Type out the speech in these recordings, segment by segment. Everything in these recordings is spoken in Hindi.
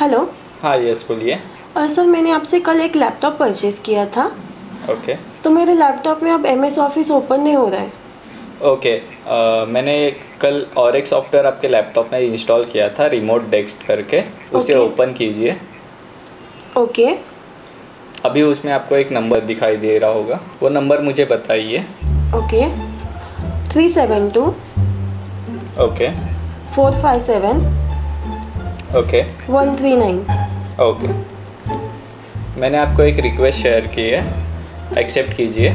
हेलो हाँ यस बोलिए। सर मैंने आपसे कल एक लैपटॉप परचेज़ किया था। Okay okay. तो मेरे लैपटॉप में अब एम एस ऑफ़िस ओपन नहीं हो रहा है। ओके अ, मैंने कल और एक सॉफ्टवेयर आपके लैपटॉप में इंस्टॉल किया था रिमोट डेस्क करके। उसे ओपन Okay. कीजिए। Okay okay. अभी उसमें आपको एक नंबर दिखाई दे रहा होगा। वो नंबर मुझे बताइए। Okay three seven two okay four five seven okay one three nine. Okay मैंने आपको एक रिक्वेस्ट शेयर की है. एक्सेप्ट कीजिए.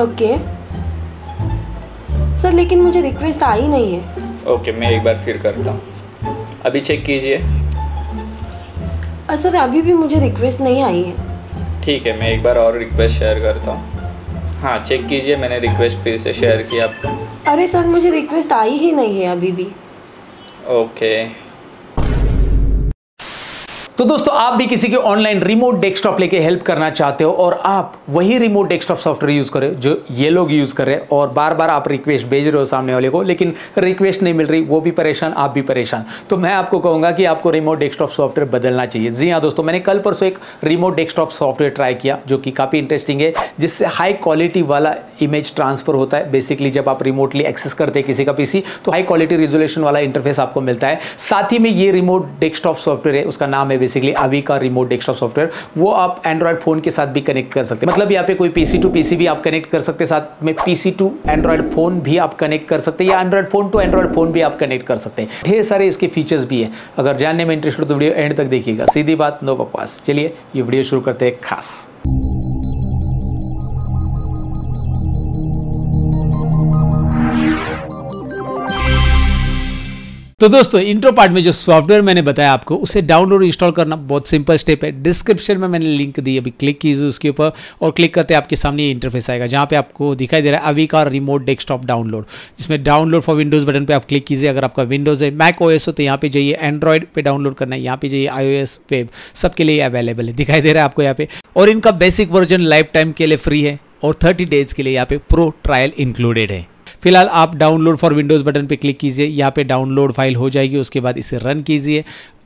ओके सर लेकिन मुझे रिक्वेस्ट आई नहीं है। ओके मैं एक बार फिर करता हूँ. अभी चेक कीजिए. सर अभी भी मुझे रिक्वेस्ट नहीं आई है। ठीक है मैं एक बार और रिक्वेस्ट शेयर करता हूँ. हाँ चेक कीजिए मैंने रिक्वेस्ट फिर से शेयर किया. आपको अरे सर मुझे रिक्वेस्ट आई ही नहीं है अभी भी। ओके तो दोस्तों, आप भी किसी के ऑनलाइन रिमोट डेस्कटॉप लेके हेल्प करना चाहते हो और आप वही रिमोट डेस्कटॉप सॉफ्टवेयर यूज़ करें जो ये लोग यूज़ कर रहे हैं और बार बार आप रिक्वेस्ट भेज रहे हो सामने वाले को, लेकिन रिक्वेस्ट नहीं मिल रही, वो भी परेशान, आप भी परेशान। तो मैं आपको कहूँगा कि आपको रिमोट डेस्कटॉप सॉफ्टवेयर बदलना चाहिए। जी हाँ दोस्तों, मैंने कल परसों एक रिमोट डेस्कटॉप सॉफ्टवेयर ट्राई किया, जो कि काफ़ी इंटरेस्टिंग है, जिससे हाई क्वालिटी वाला इमेज ट्रांसफ़र होता है। बेसिकली जब आप रिमोटली एक्सेस करते हैं किसी का पीसी तो हाई क्वालिटी रिजोल्यूशन वाला इंटरफेस आपको मिलता है। साथ ही में ये रिमोट डेस्कटॉप सॉफ्टवेयर है, उसका नाम है बेसिकली अभी का रिमोट डेस्कटॉप सॉफ्टवेयर वो आप एंड्रॉइड फ़ोन के साथ भी कनेक्ट कर सकते हैं। मतलब यहाँ पे कोई पीसी टू पीसी भी आप कनेक्ट कर सकते हैं, साथ में पीसी टू एंड्रॉइड फ़ोन भी आप कनेक्ट कर सकते हैं, या Android phone to Android phone भी आप कनेक्ट कर सकते हैं। ढेर सारे इसके फीचर्स भी है। अगर जानने में इंटरेस्ट हो तो वीडियो एंड तक देखिएगा। सीधी बात नो बकवास। चलिए, ये वीडियो शुरू करते हैं खास। तो दोस्तों इंट्रो पार्ट में जो सॉफ्टवेयर मैंने बताया आपको, उसे डाउनलोड इंस्टॉल करना बहुत सिंपल स्टेप है। डिस्क्रिप्शन में मैंने लिंक दी, अभी क्लिक कीजिए उसके ऊपर और क्लिक करते आपके सामने ये इंटरफेस आएगा, जहाँ पे आपको दिखाई दे रहा है अभी का रिमोट डेस्कटॉप डाउनलोड जिसमें डाउनलोड फॉर विंडोज़ बटन पर आप क्लिक कीजिए। अगर आपका विंडोज़ है मैक ओएस हो तो यहाँ पे जाइए एंड्रॉइड पे डाउनलोड करना है, यहाँ पे जाइए आई पे। सबके लिए अवेलेबल है, दिखाई दे रहा है आपको यहाँ पे। और इनका बेसिक वर्जन लाइफ टाइम के लिए फ्री है और थर्टी डेज़ के लिए यहाँ पे प्रो ट्रायल इंक्लूडेड है। फ़िलहाल आप डाउनलोड फॉर विंडोज़ बटन पर क्लिक कीजिए, यहाँ पर डाउनलोड फ़ाइल हो जाएगी, उसके बाद इसे रन कीजिए।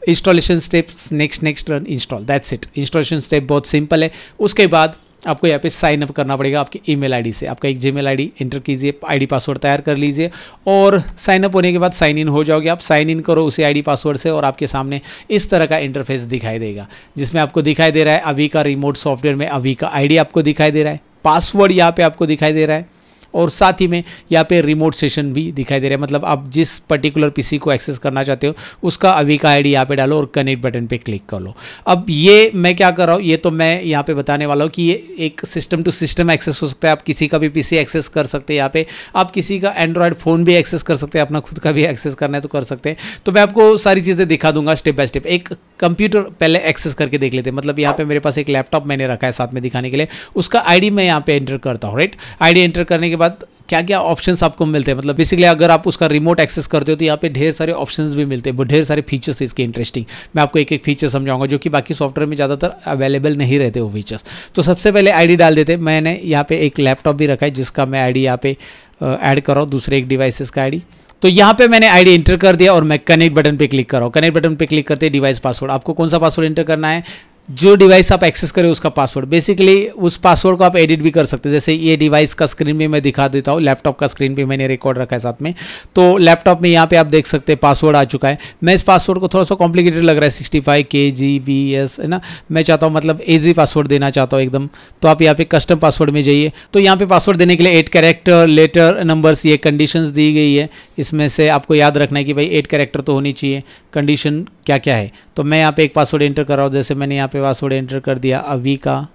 Installation steps next next run install that's it installation step बहुत सिंपल है। उसके बाद आपको यहाँ पे साइन अप करना पड़ेगा आपकी ईमेल आईडी से। आपका एक जीमेल आईडी एंटर कीजिए आईडी पासवर्ड तैयार कर लीजिए और साइन अप होने के बाद साइन इन हो जाओगे आप। साइन इन करो उसी आईडी पासवर्ड से और आपके सामने इस तरह का इंटरफेस दिखाई देगा, जिसमें आपको दिखाई दे रहा है अभी का रिमोट सॉफ्टवेयर में अभी का आईडी आपको दिखाई दे रहा है। पासवर्ड यहाँ पे आपको दिखाई दे रहा है। और साथ ही में यहाँ पे रिमोट सेशन भी दिखाई दे रहा है। मतलब आप जिस पर्टिकुलर पीसी को एक्सेस करना चाहते हो, उसका अभी का आईडी यहाँ पे डालो और कनेक्ट बटन पे क्लिक कर लो। अब ये मैं क्या कर रहा हूँ, ये तो मैं यहाँ पे बताने वाला हूँ कि ये एक सिस्टम टू सिस्टम एक्सेस हो सकता है। आप किसी का भी पीसी एक्सेस कर सकते हैं यहाँ पे। आप किसी का एंड्रॉयड फ़ोन भी एक्सेस कर सकते हैं, अपना खुद का भी एक्सेस करना है तो कर सकते हैं। तो मैं आपको सारी चीज़ें दिखा दूँगा स्टेप बाय स्टेप एक कंप्यूटर पहले एक्सेस करके देख लेते हैं। मतलब यहाँ पे मेरे पास एक लैपटॉप मैंने रखा है साथ में दिखाने के लिए। उसका आईडी मैं यहाँ पे एंटर करता हूँ राइट आईडी एंटर करने के बाद क्या क्या ऑप्शंस आपको मिलते हैं? मतलब बेसिकली अगर आप उसका रिमोट एक्सेस करते हो तो यहाँ पे ढेर सारे ऑप्शंस भी मिलते हैं। ढेर सारे फीचर्स इसके इंटरेस्टिंग मैं आपको एक एक फीचर समझाऊँगा, जो कि बाकी सॉफ्टवेयर में ज़्यादातर अवेलेबल नहीं रहते वो फीचर्स तो सबसे पहले आईडी डाल देते मैंने यहाँ पे एक लैपटॉप भी रखा है, जिसका मैं आईडी यहाँ पे ऐड कर रहा हूँ। दूसरे एक डिवाइसेस का आईडी तो यहाँ पे मैंने आईडी एंटर कर दिया और मैं कनेक्ट बटन पे क्लिक कर रहा हूँ। कनेक्ट बटन पे क्लिक करते डिवाइस पासवर्ड आपको कौन सा पासवर्ड एंटर करना है? जो डिवाइस आप एक्सेस करें, उसका पासवर्ड बेसिकली उस पासवर्ड को आप एडिट भी कर सकते हैं। जैसे ये डिवाइस का स्क्रीन भी मैं दिखा देता हूँ। लैपटॉप का स्क्रीन भी मैंने रिकॉर्ड रखा है साथ में। तो लैपटॉप में यहाँ पे आप देख सकते हैं पासवर्ड आ चुका है। मैं इस पासवर्ड को थोड़ा सा कॉम्प्लिकेटेड लग रहा है। सिक्सटी फाइव के जी बी एस है ना? मैं चाहता हूँ मतलब ईजी पासवर्ड देना चाहता हूँ एकदम। तो आप यहाँ पे कस्टम पासवर्ड में जाइए। तो यहाँ पे पासवर्ड देने के लिए एट कैरेक्टर लेटर नंबर्स ये कंडीशंस दी गई है। इसमें से आपको याद रखना है कि भाई एट कैरेक्टर तो होनी चाहिए। कंडीशन क्या क्या है? तो मैं यहाँ पे एक पासवर्ड एंटर कर रहा हूँ, जैसे मैंने यहाँ पे पासवर्ड एंटर कर दिया अवी का।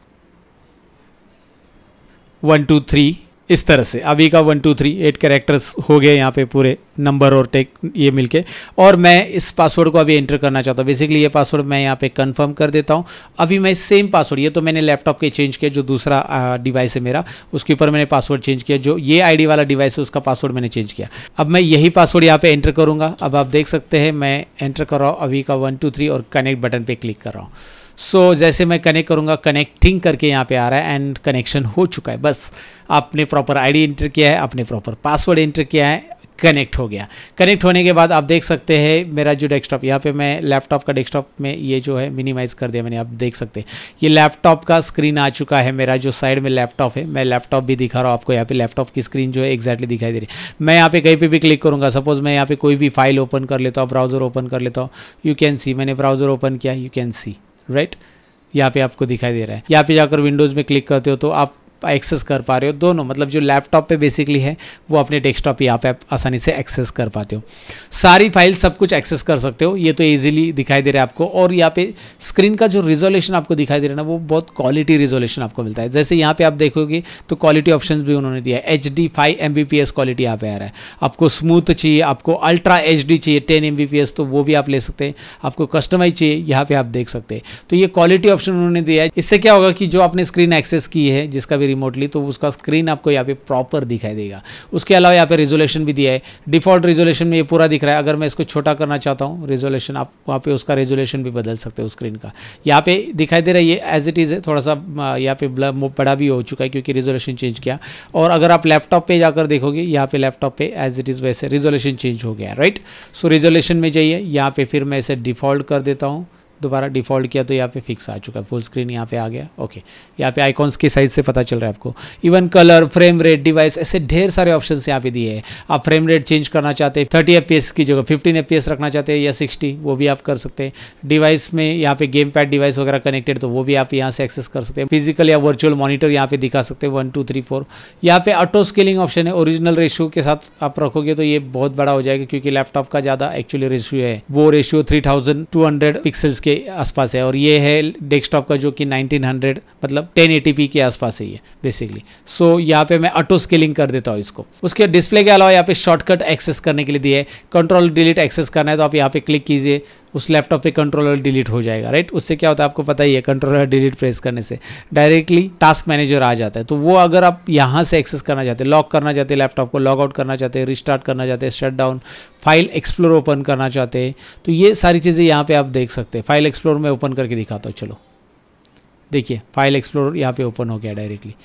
वन टू थ्री इस तरह से। अभी का one two three eight characters हो गए यहाँ पे पूरे नंबर और टेक ये मिलके। और मैं इस पासवर्ड को अभी एंटर करना चाहता हूँ। बेसिकली ये पासवर्ड मैं यहाँ पे कंफर्म कर देता हूँ। अभी मैं सेम पासवर्ड ये तो मैंने लैपटॉप के चेंज किया जो दूसरा डिवाइस है मेरा। उसके ऊपर मैंने पासवर्ड चेंज किया जो ये आईडी वाला डिवाइस है, उसका पासवर्ड मैंने चेंज किया। अब मैं यही पासवर्ड यहाँ पे एंटर करूँगा। अब आप देख सकते हैं, मैं एंटर कर रहा हूँ। अभी का वन टू थ्री और कनेक्ट बटन पर क्लिक कर रहा हूँ। सो so, जैसे मैं कनेक्ट करूँगा कनेक्टिंग करके यहाँ पे आ रहा है एंड कनेक्शन हो चुका है। बस आपने प्रॉपर आईडी एंटर किया है आपने प्रॉपर पासवर्ड एंटर किया है कनेक्ट हो गया। कनेक्ट होने के बाद आप देख सकते हैं मेरा जो डेस्कटॉप यहाँ पे मैं लैपटॉप का डेस्कटॉप में ये जो है मिनिमाइज़ कर दिया मैंने आप देख सकते हैं। ये लैपटॉप का स्क्रीन आ चुका है मेरा जो साइड में लैपटॉप है मैं लैपटॉप भी दिखा रहा हूँ आपको यहाँ पे लैपटॉप की स्क्रीन जो है एक्जैक्टली दिखाई दे रही है। मैं यहाँ पे कहीं पर भी क्लिक करूँगा सपोज़ मैं यहाँ पे कोई भी फ़ाइल ओपन कर लेता हूँ ब्राउज़र ओपन कर लेता हूँ यू कैन सी मैंने ब्राउज़र ओपन किया यू कैन सी राइट? यहाँ पे आपको दिखाई दे रहा है। यहाँ पे जाकर विंडोज़ में क्लिक करते हो तो आप एक्सेस कर पा रहे हो, दोनों मतलब जो लैपटॉप पे बेसिकली है, वो अपने डेस्कटॉप यहाँ पे आप आसानी से एक्सेस कर पाते हो। सारी फ़ाइल सब कुछ एक्सेस कर सकते हो, ये तो इजीली दिखाई दे रहा है आपको। और यहाँ पे स्क्रीन का जो रिजोल्यूशन आपको दिखाई दे रहा है ना, वो बहुत क्वालिटी रिजोल्यूशन आपको मिलता है। जैसे यहाँ पे आप देखोगे तो क्वालिटी ऑप्शन भी उन्होंने दिया है। H D five M B P S quality यहाँ पे आ रहा है। आपको स्मूथ चाहिए, आपको अल्ट्रा एच डी चाहिए ten M B P S तो वो भी आप ले सकते हैं। आपको कस्टमाइज चाहिए, यहाँ पे आप देख सकते हैं। तो ये क्वालिटी ऑप्शन उन्होंने दिया है। इससे क्या होगा कि जो आपने स्क्रीन एक्सेस की है, जिसका भी रिमोटली तो उसका स्क्रीन आपको यहाँ पे प्रॉपर दिखाई देगा। उसके अलावा यहाँ पे रिजोल्यूशन भी दिया है। डिफ़ॉल्ट रिजोल्यूशन में ये पूरा दिख रहा है। अगर मैं इसको छोटा करना चाहता हूँ रिजोल्यूशन आप वहाँ पे उसका रिजोल्यूशन भी बदल सकते हो स्क्रीन का। यहाँ पे दिखाई दे रहा है, ये एज इट इज़ थोड़ा सा यहाँ पे बड़ा भी हो चुका है क्योंकि रिजोल्यूशन चेंज किया। और अगर आप लैपटॉप पे जाकर देखोगे, यहाँ पे लैपटॉप पे एज इट इज़ वैसे रिजोल्यूशन चेंज हो गया राइट सो रिजोल्यूशन में जाइए। यहाँ पे फिर मैं इसे डिफ़ॉल्ट कर देता हूँ। दोबारा डिफ़ॉल्ट किया तो यहाँ पे फिक्स आ चुका है। फुल स्क्रीन यहाँ पे आ गया। ओके यहाँ पे आइकॉन्स के साइज़ से पता चल रहा है आपको। Even colour frame rate device ऐसे ढेर सारे ऑप्शन यहाँ पे दिए हैं। आप फ्रेम रेट चेंज करना चाहते हैं थर्टी एफ़ की जगह फिफ्टीन एफ़ रखना चाहते हैं या सिक्सटी वो भी आप कर सकते हैं। डिवाइस में यहाँ पे गेम पैड डिवाइस वगैरह कनेक्टेड तो वो भी आप यहाँ से एक्सेस कर सकते हैं। फ़िज़िकल या वर्चुअल मॉनिटर यहाँ पे दिखा सकते हैं। वन टू थ्री फोर यहाँ पे ऑटो स्केलिंग ऑप्शन है। ओरिजिनल रेशियो के साथ आप रखोगे तो ये बहुत बड़ा हो जाएगा, क्योंकि लैपटॉप का ज़्यादा एक्चुअली रेशियो है। वो ratio three thousand two hundred pixels के आसपास है और ये है डेस्कटॉप का जो कि 1900 मतलब 1080p के आसपास है ये बेसिकली सो so, यहाँ पे मैं ऑटो स्केलिंग कर देता हूँ इसको। उसके डिस्प्ले के अलावा यहाँ पे शॉर्टकट एक्सेस करने के लिए दिए कंट्रोल डिलीट एक्सेस करना है तो आप यहाँ पे क्लिक कीजिए। उस लैपटॉप पे कंट्रोलर डिलीट हो जाएगा राइट उससे क्या होता है आपको पता ही है कंट्रोलर डिलीट प्रेस करने से। डायरेक्टली टास्क मैनेजर आ जाता है। तो वो अगर आप यहाँ से एक्सेस करना चाहते हैं लॉक करना चाहते हैं लैपटॉप को लॉग आउट करना चाहते हैं रिस्टार्ट करना चाहते हैं shut down file explore open करना चाहते हैं तो ये सारी चीज़ें यहाँ पर आप देख सकते हैं। फ़ाइल एक्सप्लोर में ओपन करके दिखाता हूँ, चलो। देखिए फ़ाइल एक्सप्लोर यहाँ पे ओपन हो गया डायरेक्टली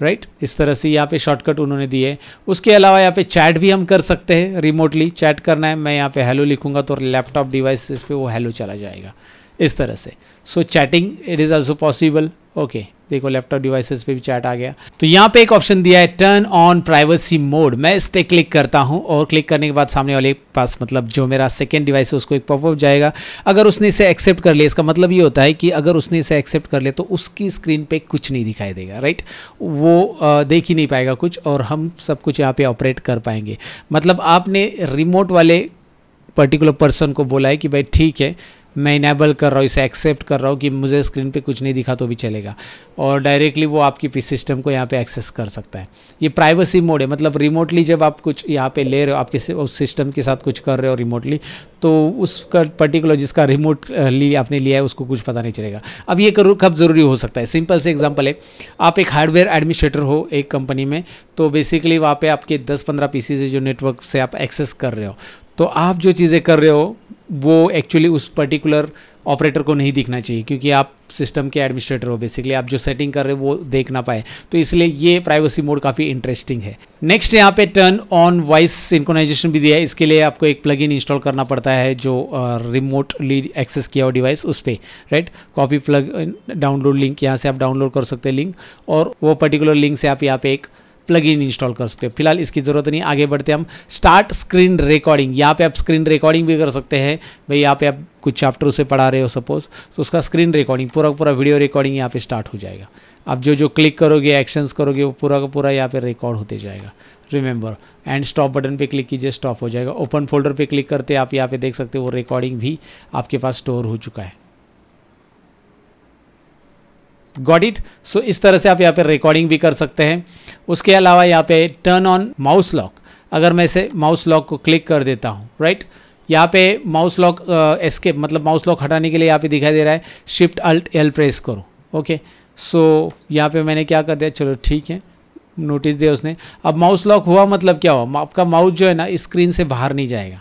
राइट right? इस तरह से यहाँ पे शॉर्टकट उन्होंने दिए। उसके अलावा यहाँ पे चैट भी हम कर सकते हैं रिमोटली चैट करना है, मैं यहाँ पे हेलो लिखूँगा तो लैपटॉप डिवाइस पे वो हेलो चला जाएगा। इस तरह से। So chatting it is also possible okay देखो लैपटॉप डिवाइसेस पे भी चैट आ गया। तो यहाँ पे एक ऑप्शन दिया है टर्न ऑन प्राइवेसी मोड मैं इस पर क्लिक करता हूँ और क्लिक करने के बाद सामने वाले पास मतलब जो मेरा सेकेंड डिवाइस है, उसको एक पॉपअप जाएगा। अगर उसने इसे एक्सेप्ट कर लिया, इसका मतलब ये होता है कि अगर उसने इसे एक्सेप्ट कर लिया तो उसकी स्क्रीन पे कुछ नहीं दिखाई देगा राइट वो देख ही नहीं पाएगा कुछ और हम सब कुछ यहाँ पर ऑपरेट कर पाएँगे। मतलब आपने रिमोट वाले पर्टिकुलर पर्सन को बोला है कि भाई ठीक है मैं इनेबल कर रहा हूँ, इसे एक्सेप्ट कर रहा हूँ कि मुझे स्क्रीन पे कुछ नहीं दिखा तो भी चलेगा। और डायरेक्टली वो आपकी पी सिस्टम को यहाँ पे एक्सेस कर सकता है। ये प्राइवेसी मोड है मतलब रिमोटली जब आप कुछ यहाँ पे ले रहे हो, आपके उस सिस्टम के साथ कुछ कर रहे हो रिमोटली तो उसका पर्टिकुलर जिसका रिमोट ली आपने लिया है, उसको कुछ पता नहीं चलेगा। अब ये करो, कब ज़रूरी हो सकता है? सिंपल से एग्ज़ाम्पल है, आप एक हार्डवेयर एडमिनिस्ट्रेटर हो एक कंपनी में तो बेसिकली वहाँ पे आपके 10-15 पीसी से जो नेटवर्क से आप एक्सेस कर रहे हो। तो आप जो चीज़ें कर रहे हो वो एक्चुअली उस पर्टिकुलर ऑपरेटर को नहीं दिखना चाहिए, क्योंकि आप सिस्टम के एडमिनिस्ट्रेटर हो बेसिकली आप जो सेटिंग कर रहे हो वो देख ना पाए। तो इसलिए ये प्राइवेसी मोड काफ़ी इंटरेस्टिंग है। नेक्स्ट यहाँ पे टर्न ऑन वॉइस सिंक्रोनाइजेशन भी दिया है। इसके लिए आपको एक प्लगइन इंस्टॉल करना पड़ता है जो रिमोटली एक्सेस किया हो डिवाइस उस पर right copy plug download link यहाँ से आप डाउनलोड कर सकते हैं लिंक और वो पर्टिकुलर लिंक से आप यहाँ पे एक प्लग इन इंस्टॉल कर सकते हो। फ़िलहाल इसकी ज़रूरत नहीं, आगे बढ़ते हम। स्टार्ट स्क्रीन रिकॉर्डिंग यहाँ पे आप स्क्रीन रिकॉर्डिंग भी कर सकते हैं। भाई यहाँ पे आप कुछ चैप्टर उसे पढ़ा रहे हो सपोज़ तो उसका स्क्रीन रिकॉर्डिंग पूरा पूरा वीडियो रिकॉर्डिंग यहाँ पे स्टार्ट हो जाएगा। आप जो जो क्लिक करोगे एक्शंस करोगे, वो पूरा का पूरा यहाँ पे रिकॉर्ड होते जाएगा। रिमेंबर एंड स्टॉप बटन पे क्लिक कीजिए स्टॉप हो जाएगा। ओपन फोल्डर पे क्लिक करते आप यहाँ पे देख सकते हो, वो रिकॉर्डिंग भी आपके पास स्टोर हो चुका है। गॉड इट सो इस तरह से आप यहाँ पे रिकॉर्डिंग भी कर सकते हैं। उसके अलावा यहाँ पे टर्न ऑन माउस लॉक अगर मैं इसे माउस लॉक को क्लिक कर देता हूँ राइट यहाँ पे माउस लॉक एस्केप मतलब माउस लॉक हटाने के लिए यहाँ पे दिखाई दे रहा है शिफ्ट अल्ट एल प्रेस करो ओके सो यहाँ पे मैंने क्या कर दिया? चलो ठीक है नोटिस दिया उसने। अब माउस लॉक हुआ मतलब क्या हुआ? आपका माउस जो है ना स्क्रीन से बाहर नहीं जाएगा।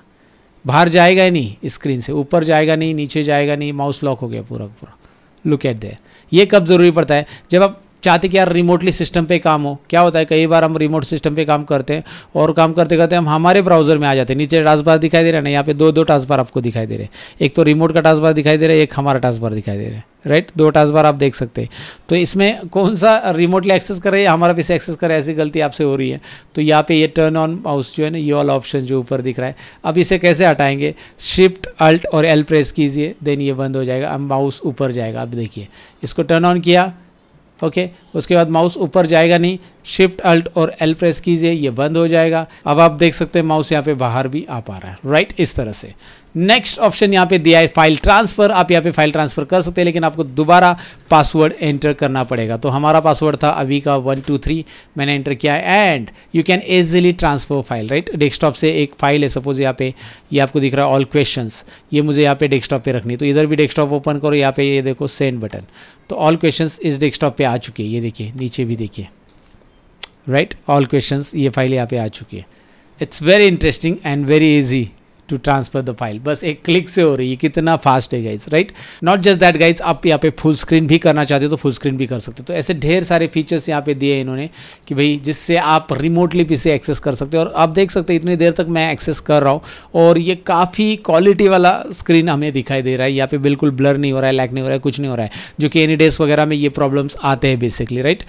बाहर जाएगा ही नहीं स्क्रीन से। ऊपर जाएगा नहीं, नीचे जाएगा नहीं माउस लॉक हो गया पूरा पूरा। लुक एट देयर ये कब ज़रूरी पड़ता है? जब आप चाहते कि यार रिमोटली सिस्टम पे काम हो, क्या होता है? कई बार हम रिमोट सिस्टम पे काम करते हैं और काम करते करते हम हमारे ब्राउज़र में आ जाते हैं। नीचे टास्क दिखाई दे रहा है ना, यहाँ पे दो दो टास्क आपको दिखाई दे रहे हैं। एक तो रिमोट का टास्क दिखाई दे रहा है, एक हमारा टास्क दिखाई दे रहा है। राइट दो टास्क बार आप देख सकते हैं। तो इसमें कौन सा रिमोटली एक्सेस कर हैं हमारा पीछे एक्सेस कर ऐसी गलती आपसे हो रही है? तो यहाँ पे ये टर्न ऑन माउस जो है ना ये वाला ऑप्शन जो ऊपर दिख रहा है। अब इसे कैसे हटाएँगे? शिफ्ट अल्ट और एल प्रेस कीजिए देन ये बंद हो जाएगा। अब माउस ऊपर जाएगा। अब देखिए इसको टर्न ऑन किया ओके okay, उसके बाद माउस ऊपर जाएगा नहीं। शिफ्ट अल्ट और एल प्रेस कीजिए ये बंद हो जाएगा। अब आप देख सकते हैं माउस यहाँ पे बाहर भी आ पा रहा है राइट इस तरह से। नेक्स्ट ऑप्शन यहाँ पे दिया है फ़ाइल ट्रांसफ़र आप यहाँ पे फ़ाइल ट्रांसफ़र कर सकते हैं, लेकिन आपको दोबारा पासवर्ड एंटर करना पड़ेगा। तो हमारा पासवर्ड था अभी का वन टू थ्री मैंने एंटर किया है। And you can easily transfer file right desktop से एक फ़ाइल है। सपोज़ यहाँ पे ये आपको दिख रहा है ऑल क्वेश्चन ये मुझे यहाँ पे डेस्कटॉप पे रखनी तो इधर भी डेस्कटॉप ओपन करो। यहाँ पे ये देखो सेंड बटन तो ऑल क्वेश्चन इस डेस्कटॉप पर आ चुके हैं। ये देखिए, नीचे भी देखिए। राइट ऑल क्वेश्चन ये फ़ाइल यहाँ पे आ चुकी है। It's very interesting and very easy to transfer the file बस एक क्लिक से हो रही है, कितना फास्ट है guys right not just that guys आप यहाँ पे फुल स्क्रीन भी करना चाहते हो तो फुल स्क्रीन भी कर सकते हो। तो ऐसे ढेर सारे फीचर्स यहाँ पे दिए इन्होंने कि भाई जिससे आप रिमोटली भी से एक्सेस कर सकते हो। और आप देख सकते हैं, इतनी देर तक मैं एक्सेस कर रहा हूँ और ये काफ़ी क्वालिटी वाला स्क्रीन हमें दिखाई दे रहा है। यहाँ पे बिल्कुल ब्लर नहीं हो रहा है लैक नहीं हो रहा है, कुछ नहीं हो रहा है, जो कि एनी डेस्क वगैरह में ये प्रॉब्लम्स आते हैं basically right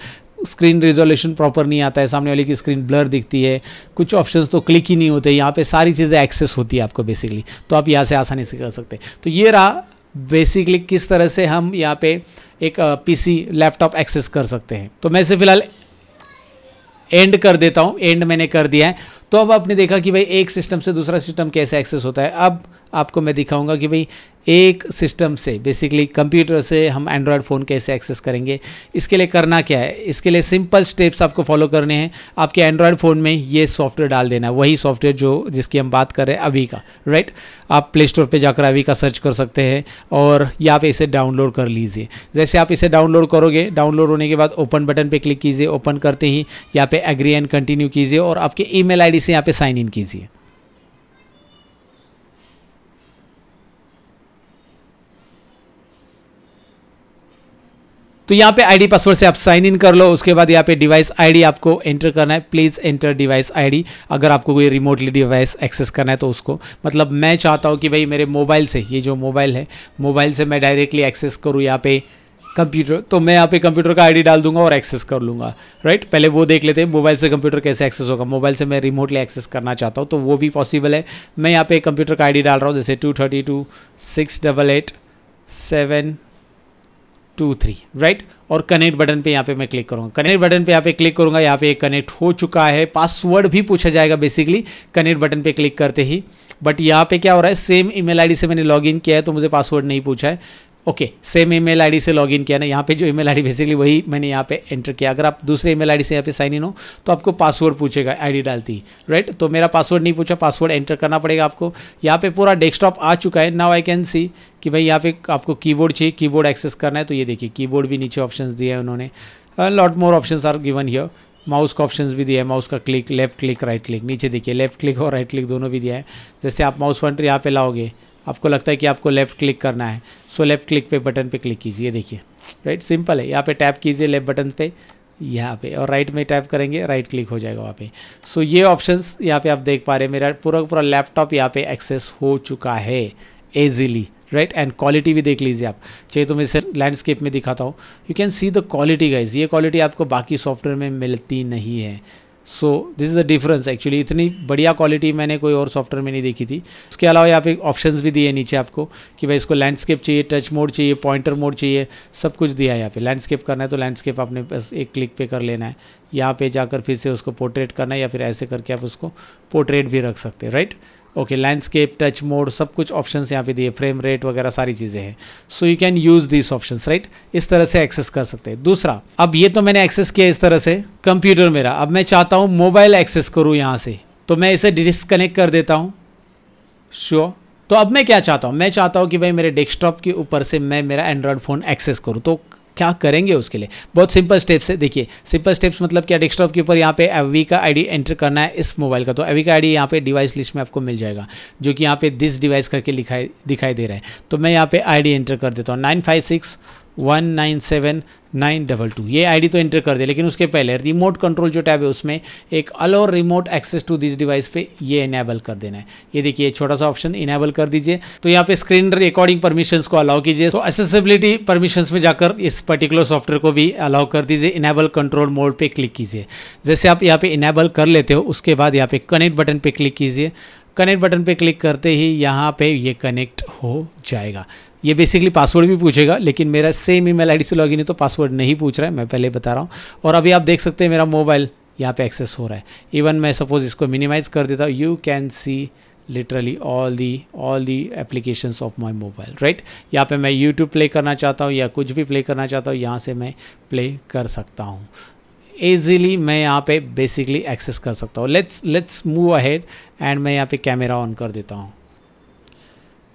screen resolution proper नहीं आता है, सामने वाले की स्क्रीन ब्लर दिखती है। कुछ ऑप्शंस तो क्लिक ही नहीं होते, यहाँ पे सारी चीज़ें एक्सेस होती है आपको बेसिकली तो आप यहाँ से आसानी से कर सकते हैं। तो ये रहा बेसिकली किस तरह से हम यहाँ पे एक पीसी लैपटॉप एक्सेस कर सकते हैं। तो मैं इसे फ़िलहाल एंड कर देता हूँ एंड मैंने कर दिया है। तो अब आपने देखा कि भाई एक सिस्टम से दूसरा सिस्टम कैसे एक्सेस होता है। अब आपको मैं दिखाऊँगा कि भाई एक सिस्टम से बेसिकली कंप्यूटर से हम एंड्रॉयड फ़ोन कैसे एक्सेस करेंगे? इसके लिए करना क्या है? इसके लिए सिंपल स्टेप्स आपको फॉलो करने हैं। आपके एंड्रॉयड फ़ोन में ये सॉफ्टवेयर डाल देना है वही सॉफ्टवेयर जो, जिसकी हम बात कर रहे हैं अभी का राइट आप प्ले स्टोर पर जाकर अभी का सर्च कर सकते हैं और यहाँ पे इसे डाउनलोड कर लीजिए। जैसे आप इसे डाउनलोड करोगे डाउनलोड होने के बाद ओपन बटन पर क्लिक कीजिए ओपन करते ही यहाँ पे एग्री एंड कंटिन्यू कीजिए और आपके ई मेल से यहाँ पे साइन इन कीजिए। तो यहाँ पे आईडी पासवर्ड से आप साइन इन कर लो, उसके बाद यहाँ पे डिवाइस आईडी आपको एंटर करना है। प्लीज़ एंटर डिवाइस आईडी अगर आपको कोई रिमोटली डिवाइस एक्सेस करना है तो उसको। मतलब मैं चाहता हूँ कि भाई मेरे मोबाइल से, ये जो मोबाइल है मोबाइल से मैं डायरेक्टली एक्सेस करूँ यहाँ पे कंप्यूटर तो मैं यहाँ पे कंप्यूटर का आईडी डाल दूँगा और एक्सेस कर लूँगा। राइट पहले वो देख लेते हैं मोबाइल से कंप्यूटर कैसे एक्सेस होगा। मोबाइल से मैं रिमोटली एक्सेस करना चाहता हूँ तो वो भी पॉसिबल है। मैं यहाँ पे कंप्यूटर का आईडी डाल रहा हूँ, जैसे two thirty two six double eight seven two three right और कनेक्ट बटन पे यहाँ पे मैं क्लिक करूँगा। कनेक्ट बटन पे यहाँ पे क्लिक करूँगा, यहाँ पे कनेक्ट हो चुका है। पासवर्ड भी पूछा जाएगा बेसिकली कनेक्ट बटन पे क्लिक करते ही। बट यहाँ पे क्या हो रहा है? सेम ईमेल आईडी से मैंने लॉगिन किया है तो मुझे पासवर्ड नहीं पूछा है। ओके सेम ईमेल आईडी से लॉगिन किया ना, यहाँ पे जो ईमेल आईडी बेसिकली वही मैंने यहाँ पे एंटर किया। अगर आप दूसरे ईमेल आईडी से यहाँ पे साइन इन हो तो आपको पासवर्ड पूछेगा आईडी डालती राइट तो मेरा पासवर्ड नहीं पूछा पासवर्ड एंटर करना पड़ेगा आपको। यहाँ पे पूरा डेस्कटॉप आ चुका है नाउ आई कैन सी कि भाई यहाँ पे आपको कीबोर्ड चाहिए कीबोर्ड एक्सेस करना है तो ये देखिए कीबोर्ड भी नीचे ऑप्शन दिए हैं उन्होंने। Lot more option are given here mouse का ऑप्शन भी दिया है माउस का click left click right click नीचे देखिए लेफ़्ट क्लिक और राइट क्लिक दोनों भी दिया है। जैसे आप माउस पॉइंटर यहाँ पे लाओगे आपको लगता है कि आपको लेफ़्ट क्लिक करना है। सो लेफ़्ट क्लिक पे बटन पे क्लिक कीजिए देखिए। राइट सिंपल है। यहाँ पे टैप कीजिए लेफ़्ट बटन पे। यहाँ पे और राइट में टैप करेंगे राइट क्लिक हो जाएगा वहाँ पे। सो so, ये ऑप्शंस यहाँ पे आप देख पा रहे हैं। मेरा पूरा पूरा लैपटॉप यहाँ पे एक्सेस हो चुका है ईजिली राइट एंड क्वालिटी भी देख लीजिए आप। चाहिए तो मैं इसे लैंडस्केप में दिखाता हूँ। You can see the quality guys ये क्वालिटी आपको बाकी सॉफ्टवेयर में मिलती नहीं है। So this is the difference actually इतनी बढ़िया क्वालिटी मैंने कोई और सॉफ्टवेयर में नहीं देखी थी। उसके अलावा यहाँ पे ऑप्शंस भी दिए नीचे आपको कि भाई इसको लैंडस्केप चाहिए टच मोड चाहिए पॉइंटर मोड चाहिए, सब कुछ दिया है यहाँ पे। लैंडस्केप करना है तो लैंडस्केप आपने बस एक क्लिक पे कर लेना है। यहाँ पे जाकर फिर से उसको पोर्ट्रेट करना है या फिर ऐसे करके आप उसको पोर्ट्रेट भी रख सकते हैं right okay landscape touch mode सब कुछ ऑप्शंस यहाँ पे दिए फ्रेम रेट वगैरह सारी चीज़ें हैं। So you can use this options right इस तरह से एक्सेस कर सकते हैं। दूसरा, अब ये तो मैंने एक्सेस किया इस तरह से कंप्यूटर मेरा। अब मैं चाहता हूँ मोबाइल एक्सेस करूँ यहाँ से। तो मैं इसे डिस्कनेक्ट कर देता हूँ। Sure sure. तो अब मैं क्या चाहता हूँ? मैं चाहता हूँ कि भाई मेरे डेस्कटॉप के ऊपर से मैं मेरा एंड्रॉयड फ़ोन एक्सेस करूँ। तो क्या करेंगे उसके लिए? बहुत सिंपल स्टेप्स है। देखिए सिंपल स्टेप्स मतलब क्या? डेस्कटॉप के ऊपर यहाँ पे एवी का आईडी एंटर करना है इस मोबाइल का। तो एवी का आईडी यहाँ पे डिवाइस लिस्ट में आपको मिल जाएगा, जो कि यहाँ पे दिस डिवाइस करके लिखाई, दिखाई दे रहा है। तो मैं यहाँ पे आईडी एंटर कर देता हूँ। Nine five six one nine seven nine double two. ये आईडी तो एंटर कर दे लेकिन उसके पहले रिमोट कंट्रोल जो टैब है उसमें एक allow remote access to this device पे ये इनेबल कर देना है। ये देखिए छोटा सा ऑप्शन इनेबल कर दीजिए। तो यहाँ पे स्क्रीन रिकॉर्डिंग परमिशंस को अलाउ कीजिए। तो एसेसिबिलिटी परमिशंस में जाकर इस पर्टिकुलर सॉफ्टवेयर को भी अलाउ कर दीजिए। इनेबल कंट्रोल मोड पर क्लिक कीजिए। जैसे आप यहाँ पे इनेबल कर लेते हो, उसके बाद यहाँ पे कनेक्ट बटन पे क्लिक कीजिए। कनेक्ट बटन पे क्लिक करते ही यहाँ पे ये कनेक्ट हो जाएगा। ये बेसिकली पासवर्ड भी पूछेगा, लेकिन मेरा सेम ईमेल आईडी से लॉगिन है तो पासवर्ड नहीं पूछ रहा है, मैं पहले बता रहा हूँ। और अभी आप देख सकते हैं मेरा मोबाइल यहाँ पे एक्सेस हो रहा है। इवन मैं सपोज़ इसको मिनिमाइज कर देता हूँ you can see literally all the all the applications of my mobile right यहाँ पे मैं यूट्यूब प्ले करना चाहता हूँ या कुछ भी प्ले करना चाहता हूँ, यहाँ से मैं प्ले कर सकता हूँ। ईजीली मैं यहाँ पे बेसिकली एक्सेस कर सकता हूँ। Let's let's move ahead and मैं यहाँ पे कैमरा ऑन कर देता हूँ।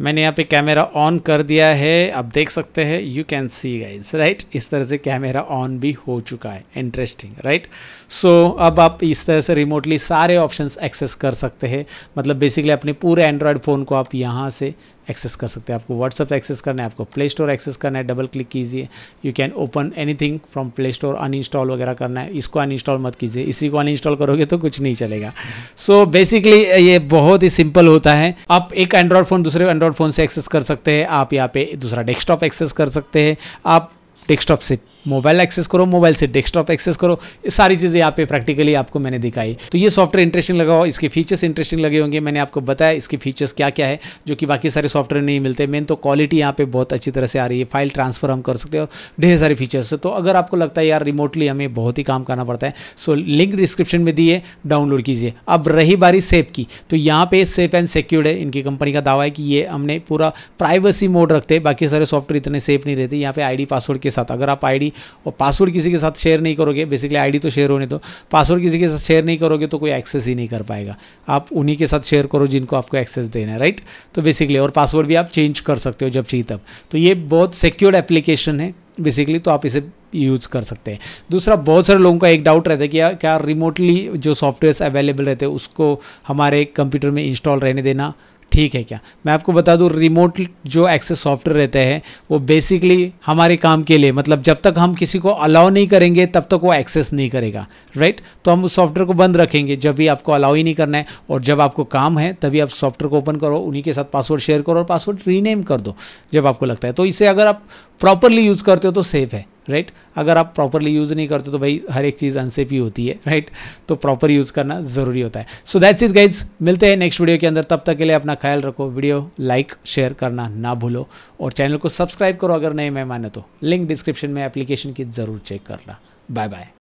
मैंने यहाँ पे कैमरा ऑन कर दिया है। आप देख सकते हैं you can see guys right इस तरह से कैमरा ऑन भी हो चुका है। इंटरेस्टिंग राइट सो अब आप इस तरह से रिमोटली सारे ऑप्शंस एक्सेस कर सकते हैं। मतलब बेसिकली अपने पूरे एंड्रॉयड फ़ोन को आप यहाँ से एक्सेस कर सकते हैं। आपको व्हाट्सअप एक्सेस करना है, आपको प्ले स्टोर एक्सेस करना है डबल क्लिक कीजिए। You can open anything from play store uninstall वगैरह करना है। इसको अनइंस्टॉल मत कीजिए। इसी को अनइंस्टॉल करोगे तो कुछ नहीं चलेगा। सो so बेसिकली ये बहुत ही सिंपल होता है। आप एक एंड्रॉयड फ़ोन दूसरे एंड्रॉयड फ़ोन से एक्सेस कर सकते हैं। आप यहाँ पे दूसरा डेस्कटॉप एक्सेस कर सकते हैं। आप डेस्कटॉप से मोबाइल एक्सेस करो मोबाइल से डेस्कटॉप एक्सेस करो, ये सारी चीज़ें यहाँ पे प्रैक्टिकली आपको मैंने दिखाई। तो ये सॉफ्टवेयर इंटरेस्टिंग लगा हो इसके फीचर्स इंटरेस्टिंग लगे होंगे, मैंने आपको बताया इसके फीचर्स क्या क्या है, जो कि बाकी सारे सॉफ्टवेयर नहीं मिलते। मेन तो क्वालिटी यहाँ पे बहुत अच्छी तरह से आ रही है फ़ाइल ट्रांसफ़र हम कर सकते हैं और ढेर सारे फीचर्स तो अगर आपको लगता है यार रिमोटली हमें बहुत ही काम करना पड़ता है सो लिंक डिस्क्रिप्शन में दिए डाउनलोड कीजिए। अब रही बारी सेफ़ की तो यहाँ पे सेफ़ एंड सिक्योर्ड है, इनकी कंपनी का दावा है कि ये हमने पूरा प्राइवेसी मोड रखते हैं, बाकी सारे सॉफ्टवेयर इतने सेफ़ नहीं रहते, यहाँ पे आईडी पासवर्ड के साथ अगर आप आईडी और पासवर्ड किसी के साथ शेयर नहीं करोगे बेसिकली आईडी तो शेयर होने दो पासवर्ड किसी के साथ शेयर नहीं करोगे तो कोई एक्सेस ही नहीं कर पाएगा। आप उन्हीं के साथ शेयर करो जिनको आपको एक्सेस देना है राइट तो बेसिकली और पासवर्ड भी आप चेंज कर सकते हो जब चाहिए तब। तो ये बहुत सिक्योर्ड एप्लीकेशन है बेसिकली तो आप इसे यूज़ कर सकते हैं। दूसरा, बहुत सारे लोगों का एक डाउट रहता है कि क्या रिमोटली जो सॉफ्टवेयर अवेलेबल रहते हैं, उसको हमारे कंप्यूटर में इंस्टॉल रहने देना ठीक है क्या? मैं आपको बता दूँ रिमोट जो एक्सेस सॉफ्टवेयर रहते हैं, वो बेसिकली हमारे काम के लिए मतलब जब तक हम किसी को अलाउ नहीं करेंगे, तब तक वो एक्सेस नहीं करेगा राइट तो हम उस सॉफ्टवेयर को बंद रखेंगे, जब भी आपको अलाउ ही नहीं करना है, और जब आपको काम है, तभी आप सॉफ्टवेयर को ओपन करो, उन्हीं के साथ पासवर्ड शेयर करो और पासवर्ड रीनेम कर दो, जब आपको लगता है। तो इसे अगर आप प्रॉपरली यूज़ करते हो तो सेफ़ है। राइट अगर आप प्रॉपरली यूज़ नहीं करते तो भाई हर एक चीज़ अनसेफ ही होती है राइट तो प्रॉपर यूज़ करना ज़रूरी होता है। सो दैट्स इज़ गाइज़ मिलते हैं नेक्स्ट वीडियो के अंदर। तब तक के लिए अपना ख्याल रखो वीडियो लाइक शेयर करना ना भूलो और चैनल को सब्सक्राइब करो अगर नए मेहमान है तो। लिंक डिस्क्रिप्शन में एप्लीकेशन की ज़रूर चेक करना। Bye bye